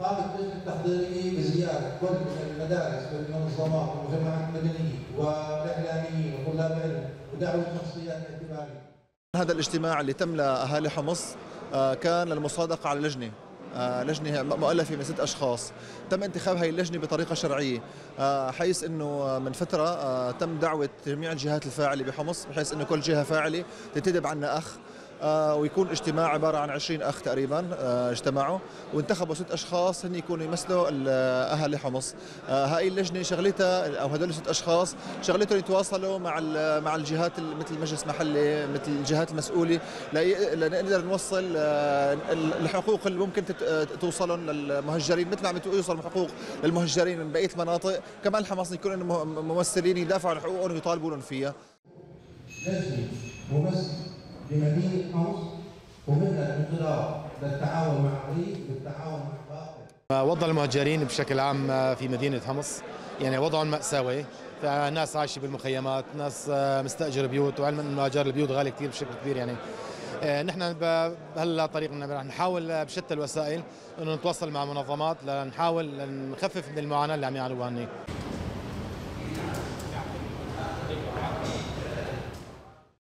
قامت اللجنه التحضيرية بزيارة كل المدارس والمنظمات والمجمعات المدنية والاعلاميين وطلاب العلم ودعوة شخصيات اعتباريه. هذا الاجتماع اللي تم لأهالي حمص آه، كان للمصادقه على لجنة. آه، لجنة مؤلفة من ست أشخاص. تم انتخاب هذه اللجنة بطريقة شرعية آه، حيث إنه من فترة تم دعوة جميع الجهات الفاعلة بحمص بحيث إنه كل جهة فاعلة تنتدب عنا أخ. ويكون اجتماع عبارة عن 20 أخ تقريبا آه، اجتمعوا وانتخبوا ست أشخاص هن يكونوا يمثلوا اهالي حمص. آه، هاي اللجنة شغلتها أو هدول الست أشخاص شغلتهم يتواصلوا مع مع الجهات مثل المجلس المحلي مثل الجهات المسؤولة لنقدر نوصل الحقوق اللي ممكن توصلهم للمهجرين مثل عم يوصل حقوق للمهجرين من بقية المناطق كمان الحمص يكون ممثلين يدافعوا عن حقوقهم ويطالبون فيها. لجنة ممثل لمدينة حمص ومنها الانطلاق للتعاون مع الريف والتعاون مع باقي وضع المهجرين بشكل عام في مدينة حمص يعني وضعهم مأساوي. فناس عايشة بالمخيمات ناس مستأجر بيوت وعلما انه اجار البيوت غالي كثير بشكل كبير يعني. نحن بهلا طريق رح نحاول بشتى الوسائل إنه نتواصل مع منظمات لنحاول نخفف من المعاناة اللي عم يعانوها هنيك